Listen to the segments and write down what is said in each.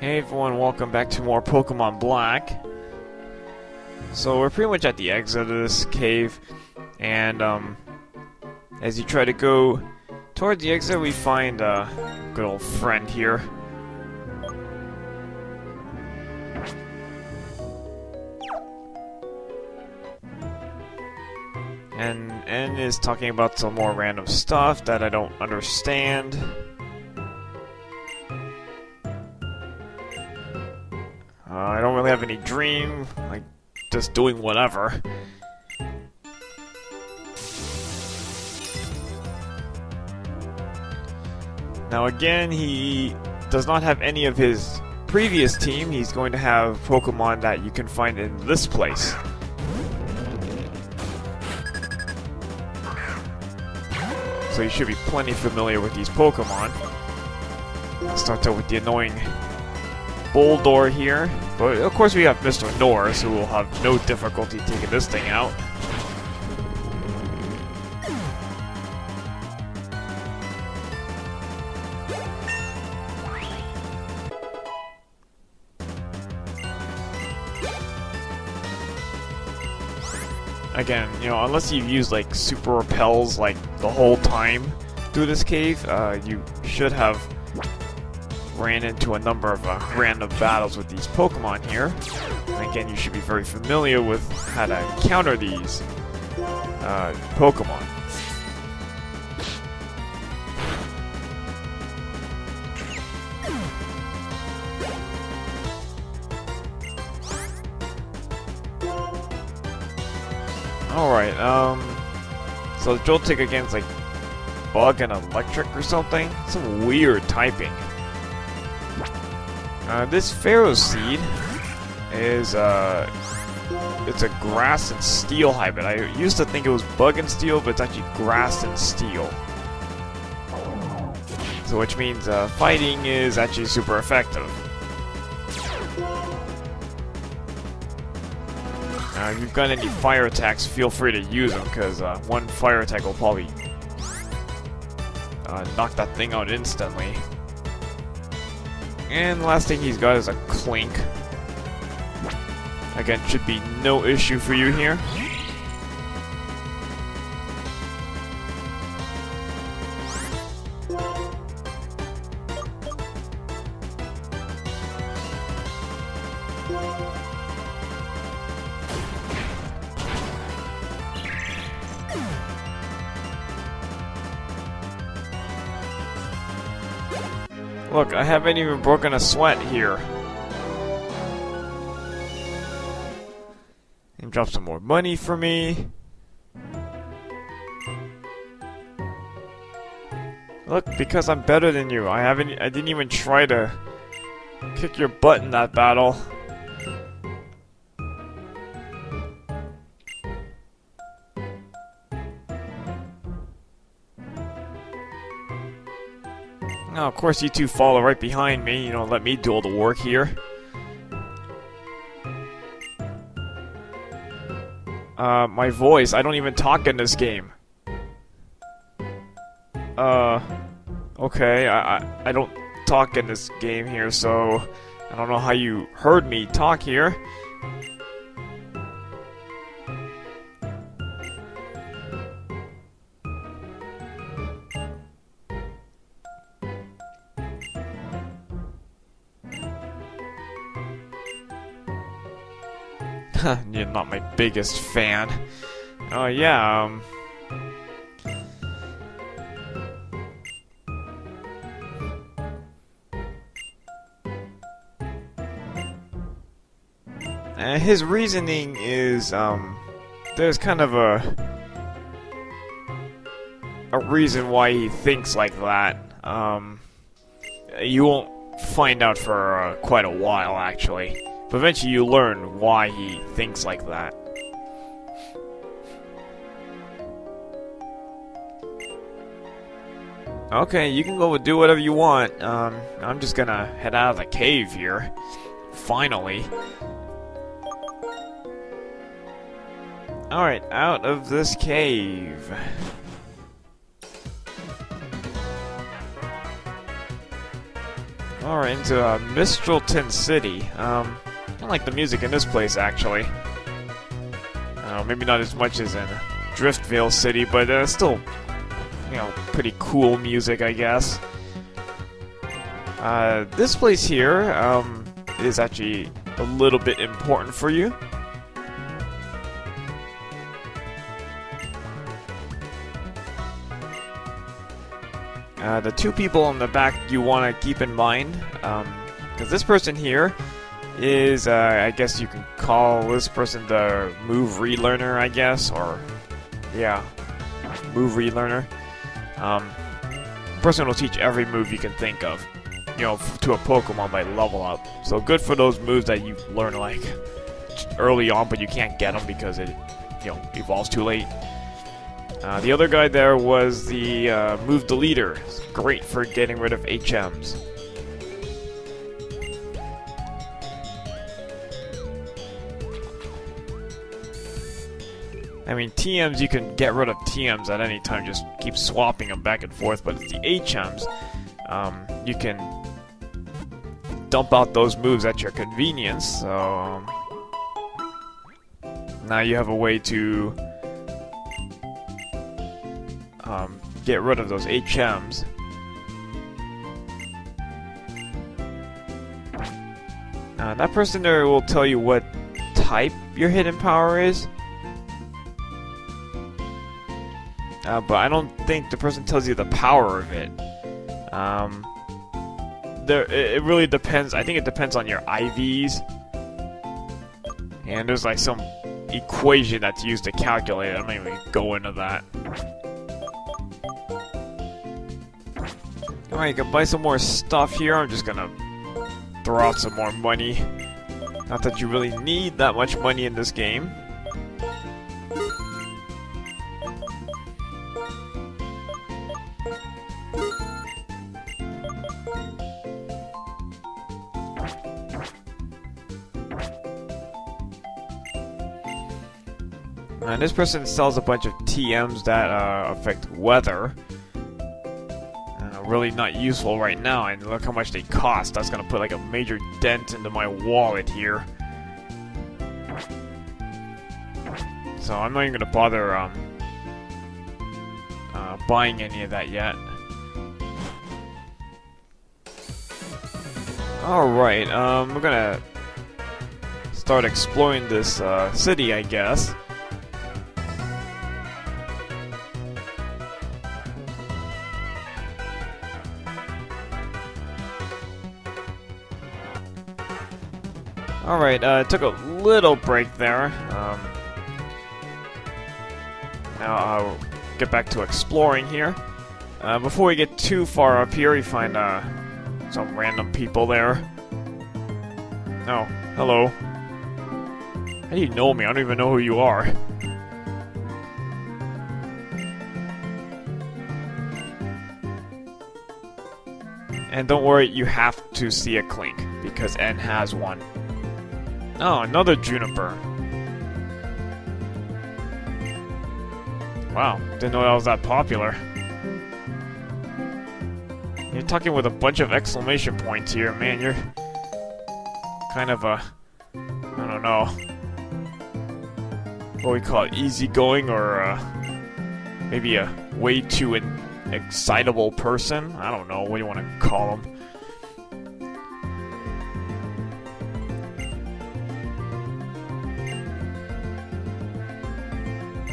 Hey everyone, welcome back to more Pokemon Black. So we're pretty much at the exit of this cave, and um, as you try to go toward the exit, we find a good old friend here. And N is talking about some more random stuff that I don't understand. Any dream, like just doing whatever. Now again, he does not have any of his previous team. He's going to have Pokemon that you can find in this place. So you should be plenty familiar with these Pokemon. Starts out with the annoying Boldore here. But of course we have Mr. Norris, who will have no difficulty taking this thing out. Again, you know, unless you've used like super repels like the whole time through this cave, uh, you should have ran into a number of uh, random battles with these Pokemon here. Again, you should be very familiar with how to counter these uh, Pokemon. Alright, um... So Joltik against like bug and electric or something? Some weird typing. Uh, this Ferroseed is uh, it's a grass and steel hybrid. I used to think it was bug and steel, but it's actually grass and steel. So which means uh, fighting is actually super effective. Uh, if you've got any fire attacks, feel free to use them, because uh, one fire attack will probably uh, knock that thing out instantly. And the last thing he's got is a Klink. Again, should be no issue for you here. Look, I haven't even broken a sweat here. And drop some more money for me. Look, because I'm better than you, I haven't I didn't even try to kick your butt in that battle. Now, of course, you two follow right behind me. You don't let me do all the work here. Uh, my voice. I don't even talk in this game. Uh, okay. I, I, I don't talk in this game here, so I don't know how you heard me talk here. Not my biggest fan. Oh, yeah, um... Uh, his reasoning is, um... There's kind of a... A reason why he thinks like that. Um... You won't find out for uh, quite a while, actually. But eventually you learn why he thinks like that. Okay, you can go do whatever you want. Um, I'm just gonna head out of the cave here. Finally. Alright, out of this cave. Alright, into uh, Mistralton City. Um, I like the music in this place, actually. Uh, maybe not as much as in Driftveil City, but uh, still, you know, pretty cool music, I guess. Uh, this place here um, is actually a little bit important for you. Uh, the two people in the back you want to keep in mind, because um, this person here is, uh, I guess you can call this person the move relearner, I guess, or, yeah, move relearner. Um, person will teach every move you can think of, you know, to a Pokemon by level up. So good for those moves that you learn, like, early on, but you can't get them because it, you know, evolves too late. Uh, the other guy there was the uh, Move Deleter. Great for getting rid of HMs. I mean, TMs, you can get rid of TMs at any time, just keep swapping them back and forth, but it's the HMs, um, you can dump out those moves at your convenience, so... Um, now you have a way to um, get rid of those HMs. Uh, that person there will tell you what type your hidden power is. Uh, but I don't think the person tells you the power of it. Um, there, it really depends. I think it depends on your IVs. And there's like some equation that's used to calculate it. I'm not even go into that. Alright, you can buy some more stuff here. I'm just gonna throw out some more money. Not that you really need that much money in this game. And this person sells a bunch of TMs that uh, affect weather really not useful right now, and look how much they cost. That's gonna put like a major dent into my wallet here. So I'm not even gonna bother um, uh, buying any of that yet. Alright, um, we're gonna start exploring this uh, city, I guess. Alright, uh, took a little break there. Um, now I'll get back to exploring here. Uh, before we get too far up here, we find uh, some random people there. Oh, hello. How do you know me? I don't even know who you are. And don't worry, you have to see a Klink, because N has one. Oh, another juniper. Wow, didn't know that was that popular. You're talking with a bunch of exclamation points here, man. You're kind of a... I don't know. What we call it, easygoing or uh, maybe a way too excitable person? I don't know, what do you want to call them?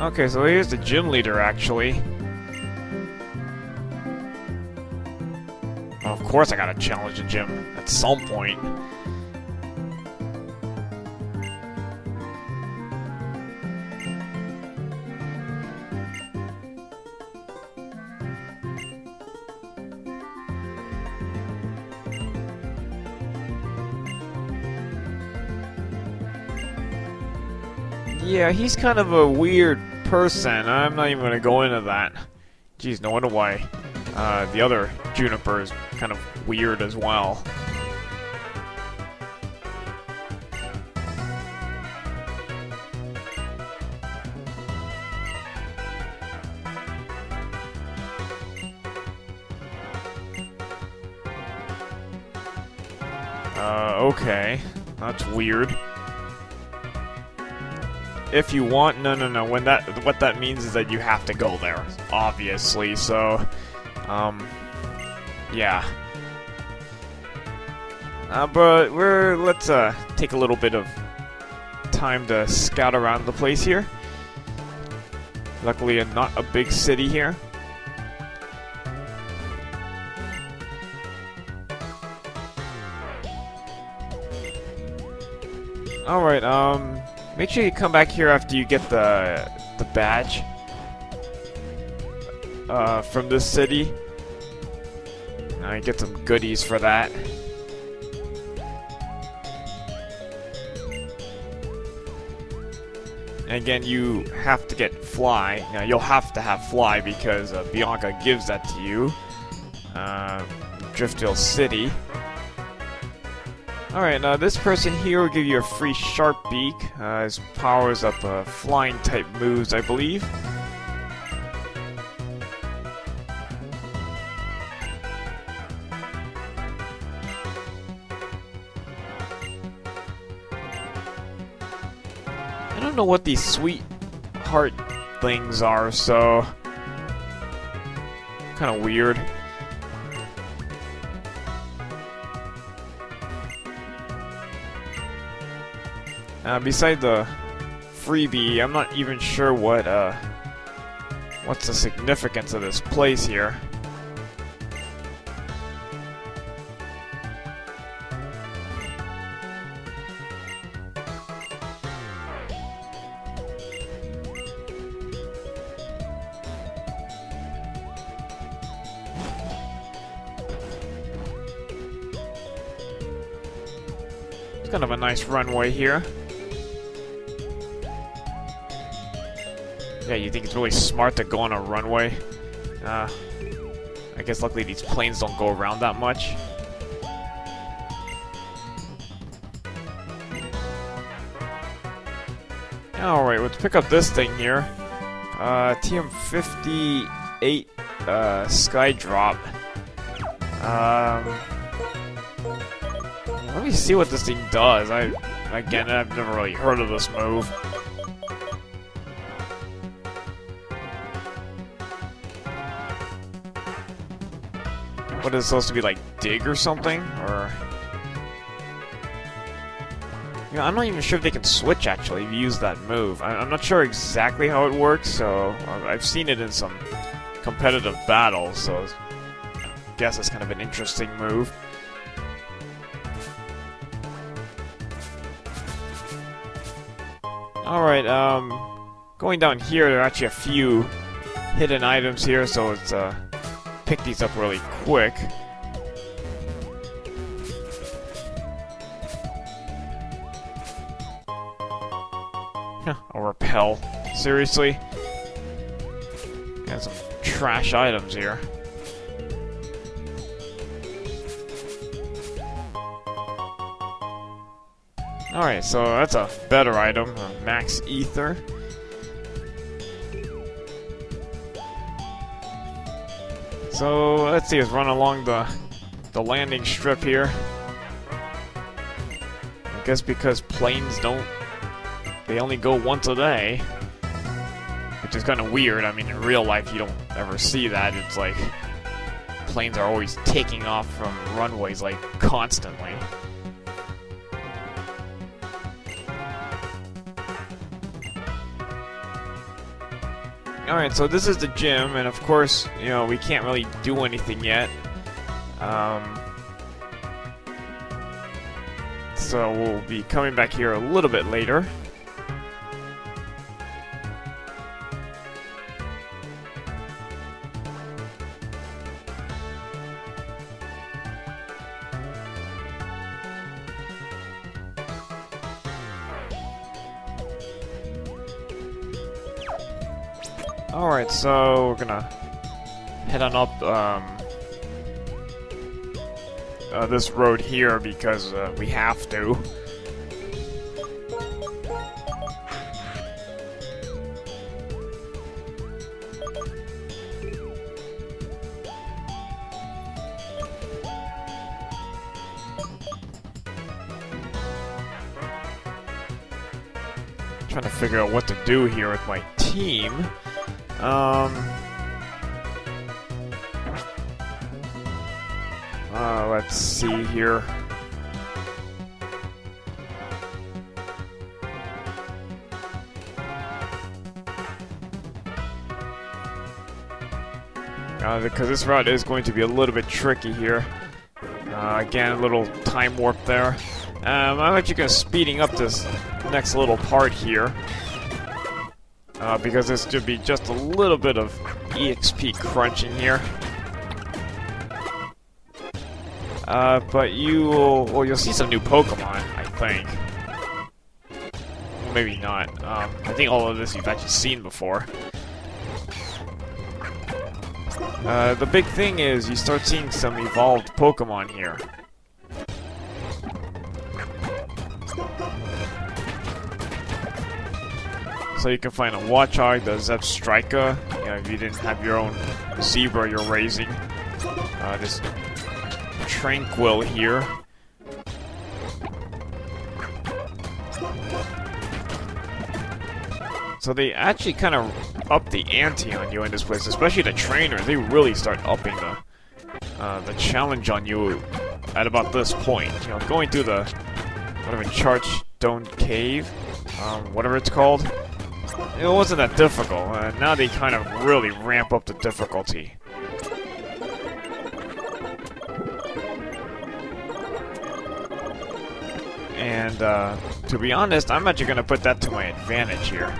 Okay, so here's the gym leader, actually. Well, of course I gotta challenge the gym at some point. Yeah, he's kind of a weird person. I'm not even going to go into that. Jeez, no wonder why uh, the other Juniper is kind of weird as well. Uh, okay. That's weird. If you want, no, no, no. When that, what that means is that you have to go there, obviously. So, um, yeah. Uh, but we're let's uh take a little bit of time to scout around the place here. Luckily, not a big city here. Alright, um, make sure you come back here after you get the, the badge uh, from this city. I get some goodies for that. And again, you have to get Fly. Now, you'll have to have Fly because uh, Bianca gives that to you. Uh, Driftveil City. Alright, now this person here will give you a free Sharp Beak. Uh, his powers up uh, flying type moves, I believe. I don't know what these sweet heart things are, so... Kind of weird. Uh, beside the freebie, I'm not even sure what, uh, what's the significance of this place here. It's kind of a nice runway here. Yeah, you think it's really smart to go on a runway? Uh, I guess luckily these planes don't go around that much. Alright, let's pick up this thing here. Uh, TM58 uh, Skydrop. Um, let me see what this thing does. I, again, I've never really heard of this move. What is supposed to be like dig or something? Or you know, I'm not even sure if they can switch actually if you use that move. I am not sure exactly how it works, so I've seen it in some competitive battles, so I guess it's kind of an interesting move. Alright, um, going down here, there are actually a few hidden items here, so it's, uh, pick these up really quick. a repel. Seriously? Got some trash items here. Alright, so that's a better item, a max ether. So let's see, let's run along the the landing strip here. I guess because planes don't they only go once a day. Which is kind of weird. I mean, in real life, you don't ever see that. It's like planes are always taking off from runways, like, constantly. Alright, so this is the gym, and of course, you know, we can't really do anything yet. Um, so we'll be coming back here a little bit later. Alright, so we're gonna head on up um, uh, this road here because uh, we have to. trying to figure out what to do here with my team. Um. Uh, let's see here. Uh, because this route is going to be a little bit tricky here. Uh, again, a little time warp there. Um, I'm actually going to speeding up this next little part here. Uh, because this should be just a little bit of EXP crunching here. Uh, but you will, well, you'll see some new Pokemon, I think. Maybe not. Um, I think all of this you've actually seen before. Uh, the big thing is you start seeing some evolved Pokemon here. So you can find a Watchog, the Zebstrika, you know, if you didn't have your own zebra you're raising. Uh, this Tranquill here. So they actually kind of up the ante on you in this place, especially the trainers. They really start upping the uh, the challenge on you at about this point. You know, going through the whatever Chargestone Cave, um, whatever it's called. It wasn't that difficult. Uh, now they kind of really ramp up the difficulty. And uh, to be honest, I'm actually going to put that to my advantage here.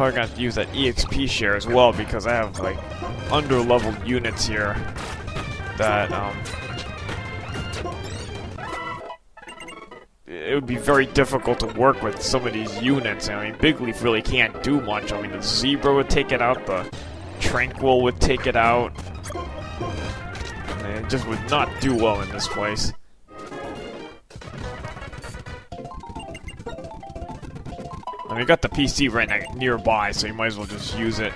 Probably gonna have to use that EXP share as well because I have like under-leveled units here that um, it would be very difficult to work with some of these units. I mean, Big Leaf really can't do much. I mean, the Zebra would take it out, the Tranquill would take it out. And it just would not do well in this place. I mean, got the PC right nearby, so you might as well just use it.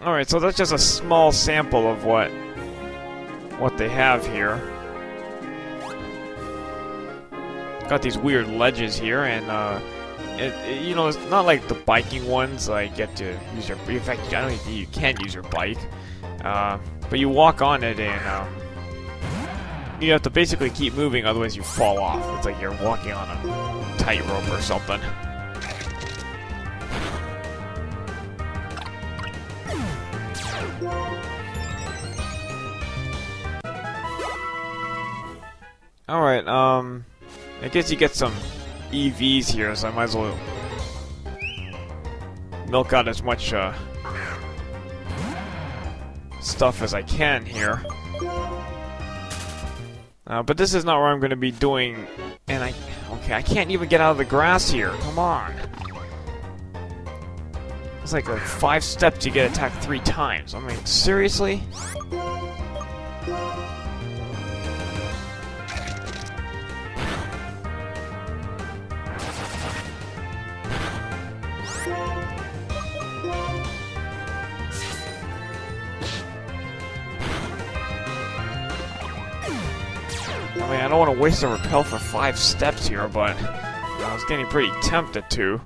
Alright, so that's just a small sample of what what they have here. Got these weird ledges here, and uh, it, it, you know, it's not like the biking ones. I like, get to use your. In fact, I don't think you can use your bike, uh, but you walk on it and um, you have to basically keep moving, otherwise you fall off. It's like you're walking on a tightrope or something. Alright, um... I guess you get some EVs here, so I might as well milk out as much, uh, stuff as I can here. Uh, but this is not where I'm going to be doing... And I... Okay, I can't even get out of the grass here. Come on. It's like, like five steps you get attacked three times. I mean, seriously? I don't want to waste a repel for five steps here, but I was getting pretty tempted to.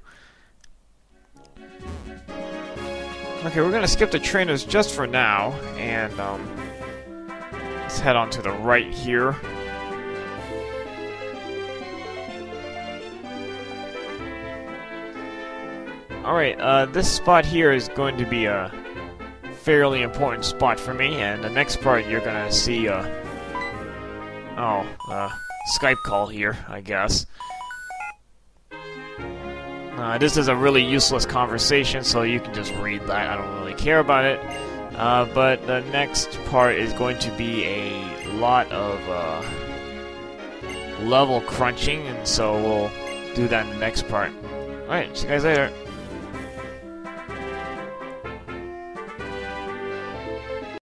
Okay, we're gonna skip the trainers just for now, and um, let's head on to the right here. Alright, uh, this spot here is going to be a fairly important spot for me, and the next part you're gonna see, uh, Oh, uh, Skype call here, I guess. Uh, this is a really useless conversation, so you can just read that. I don't really care about it. Uh, but the next part is going to be a lot of uh, level crunching, and so we'll do that in the next part. Alright, see you guys later.